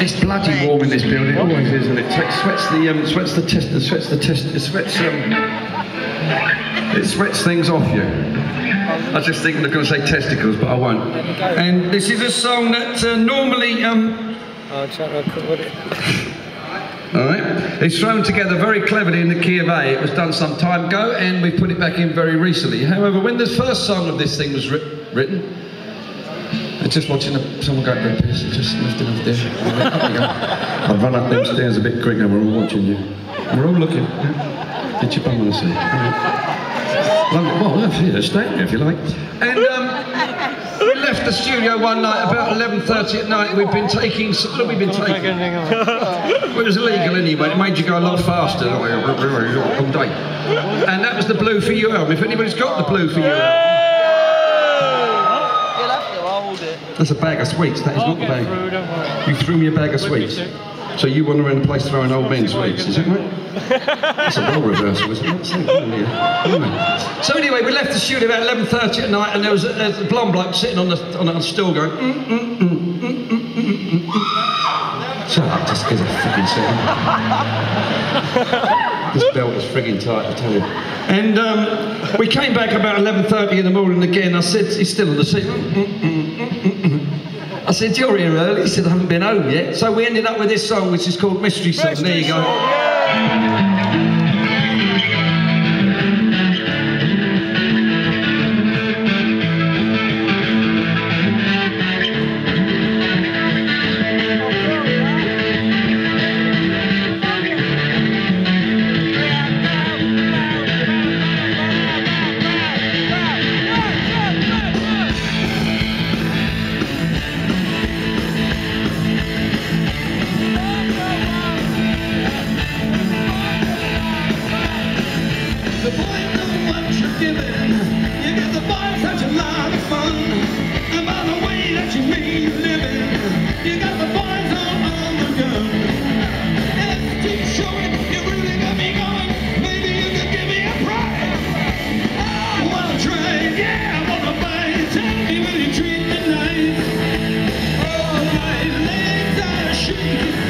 It's bloody warm in this building. It always is, and it takes, sweats the um, sweats the test, it sweats the test, it sweats um, it sweats things off you. I just think they're going to say testicles, but I won't. And this is a song that uh, normally um, I'll try to record it. all right. It's thrown together very cleverly in the key of A. It was done some time ago, and we put it back in very recently. However, when the first song of this thing was writ- written, I'm just watching a, someone go to the piss and just lifting off there. Up you go. I've run up them stairs a bit quicker. We're all watching you. We're all looking. Yeah. Get your bum on the seat. All right. Lovely. Well, that's here. Stay there if you like. And um, we left the studio one night about 11:30 at night. We've been taking. What have we been taking? Well, it was illegal anyway. It made you go a lot faster like, all day. And that was the Blue for You album. If anybody's got the Blue for You album, That's a bag of sweets. That is I'll not a bag. Through, you threw me a bag of sweets. So you wander around the place throwing old men's sweets, is that right? That's a role reversal, isn't it? so anyway, we left the studio about 11.30 at night and there was a, there was a blonde bloke sitting on the, on a stool going, mm, mm, mm, mm, mm, mm, mm, mm. Shut up, just because I fucking said this bell frigging tight, I tell you. And um, we came back about 11.30 in the morning again. I said, he's still on the seat. I said, you're here early. He said, I haven't been home yet. So we ended up with this song, which is called Mystery Song. there you go. The you're giving. you got the boys such a lot of fun. I'm on the way that you make living. You got the boys all under gun. And it keeps showing, you really got me going. Maybe you could give me a break. I wanna try, yeah, I wanna buy. Tell me when you treat me nice. All my legs are shaking.